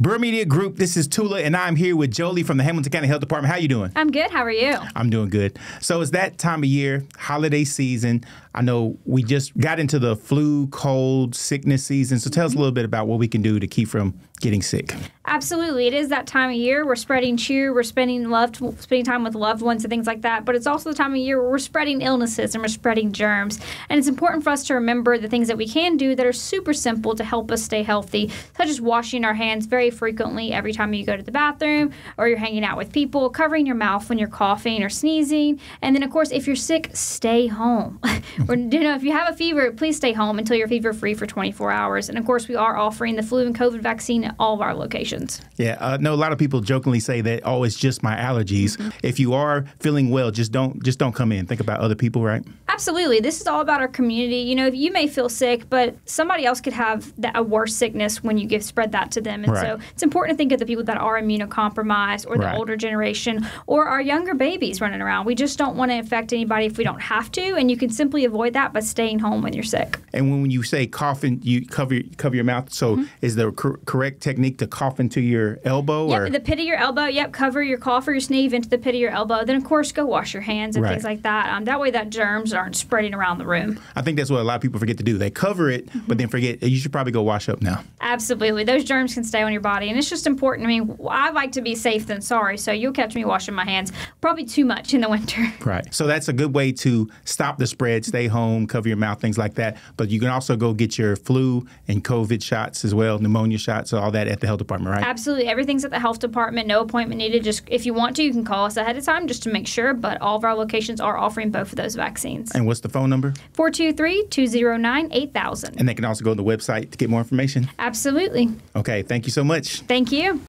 Brewer Media Group. This is Tula, and I'm here with Joeli from the Hamilton County Health Department. How you doing? I'm good. How are you? I'm doing good. So it's that time of year, holiday season. I know we just got into the flu, cold, sickness season. So tell us a little bit about what we can do to keep from getting sick. Absolutely, it is that time of year. We're spreading cheer. We're spending loved, spending time with loved ones and things like that. But it's also the time of year where we're spreading illnesses and we're spreading germs. And it's important for us to remember the things that we can do that are super simple to help us stay healthy, such as washing our hands very frequently every time you go to the bathroom or you're hanging out with people, covering your mouth when you're coughing or sneezing, and then of course if you're sick, stay home. or you know if you have a fever, please stay home until you're fever free for 24 hours. And of course we are offering the flu and COVID vaccine at all of our locations. Yeah, I know a lot of people jokingly say that oh, it's just my allergies. Mm-hmm. If you are feeling well, just don't just don't come in. Think about other people, right? Absolutely. This is all about our community. You know, you may feel sick, but somebody else could have a worse sickness when you give spread that to them. And right. so it's important to think of the people that are immunocompromised or the right. older generation or our younger babies running around. We just don't want to infect anybody if we don't have to, and you can simply avoid that by staying home when you're sick. And when you say coughing, you cover cover your mouth. So mm-hmm. is the cor- correct technique to cough into your elbow? Yep, or? the pit of your elbow. Yep, cover your cough or your sneeze into the pit of your elbow. Then of course go wash your hands and right. things like that. Um, that way that germs aren't spreading around the room. I think that's what a lot of people forget to do. They cover it, mm-hmm. but then forget you should probably go wash up now. Absolutely, those germs can stay on your body, and it's just important. I mean, I like to be safe than sorry, so you'll catch me washing my hands probably too much in the winter. Right. So that's a good way to stop the spread. Stay home, cover your mouth, things like that. But you can also go get your flu and COVID shots as well, pneumonia shots, all that at the health department, right? Absolutely, everything's at the health department. No appointment needed. Just if you want to, you can call us ahead of time just to make sure. But all of our locations are offering both of those vaccines. And what's the phone number? 423 209 8000. And they can also go to the website to get more information? Absolutely. Okay, thank you so much. Thank you.